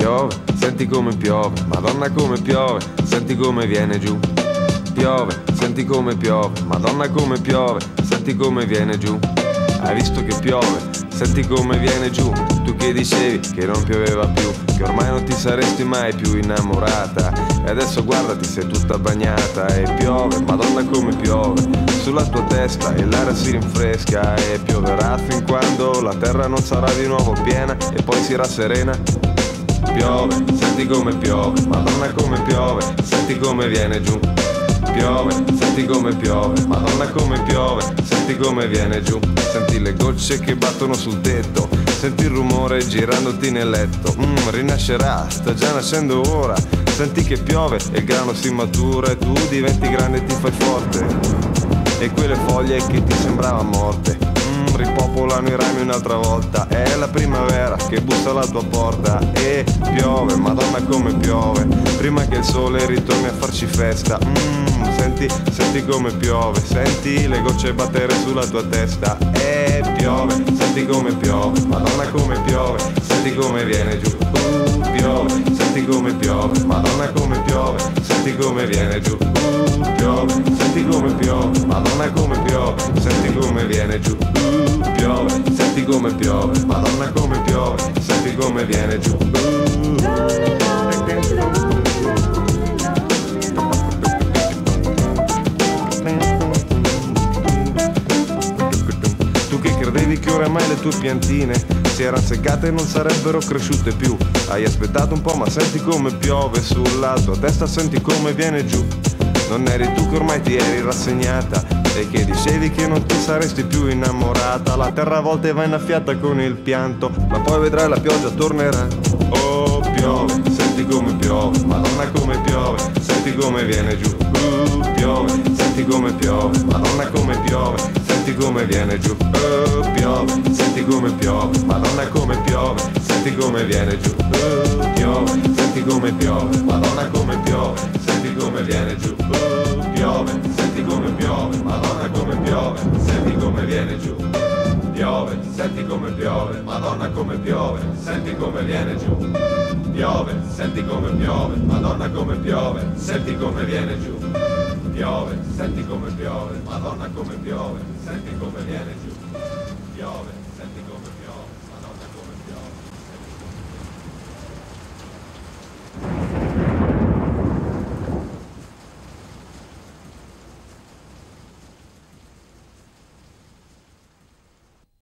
Piove, senti come piove, madonna come piove, senti come viene giù. Piove, senti come piove, madonna come piove, senti come viene giù. Hai visto che piove, senti come viene giù. Tu che dicevi che non pioveva più, che ormai non ti saresti mai più innamorata. E adesso guardati, sei tutta bagnata e piove, madonna come piove. Sulla tua testa e l'aria si rinfresca e pioverà fin quando la terra non sarà di nuovo piena e poi si rasserena. Piove, senti come piove, madonna come piove, senti come viene giù. Piove, senti come piove, madonna come piove, senti come viene giù. Senti le gocce che battono sul tetto, senti il rumore girandoti nel letto. Mmm, rinascerà, sta già nascendo ora. Senti che piove e il grano si matura e tu diventi grande e ti fai forte. E quelle foglie che ti sembravano morte ripopolano i rami un'altra volta. È la primavera che bussa alla tua porta e piove, madonna come piove. Prima che il sole ritorni a farci festa. Mm, senti, senti come piove, senti le gocce battere sulla tua testa. E piove, senti come piove, madonna come piove, senti come viene giù. Come viene giù. Uh, piove, senti come piove, madonna come piove, senti come viene giù. Uh, piove, senti come piove, madonna come piove, senti come viene giù. Tu oramai le tue piantine si erano seccate e non sarebbero cresciute più. Hai aspettato un po' ma senti come piove sulla tua testa, senti come viene giù. Non eri tu che ormai ti eri rassegnata e che dicevi che non ti saresti più innamorata. La terra a volte va innaffiata con il pianto, ma poi vedrai la pioggia tornerà. Oh, piove, senti come piove, madonna come piove, senti come viene giù. Uh, come piove, madonna come piove, senti come viene giù. Oh, piove, senti come piove, madonna come piove, senti come viene giù. Oh, piove, senti come piove, madonna come piove, senti come viene giù. Oh, piove, senti come piove, madonna come piove, senti come viene giù. Piove, senti come piove, madonna come piove, senti come viene giù. Piove, senti come piove, madonna come piove, senti come viene giù piove, senti come piove, madonna come piove, senti come viene giù, piove, senti come piove.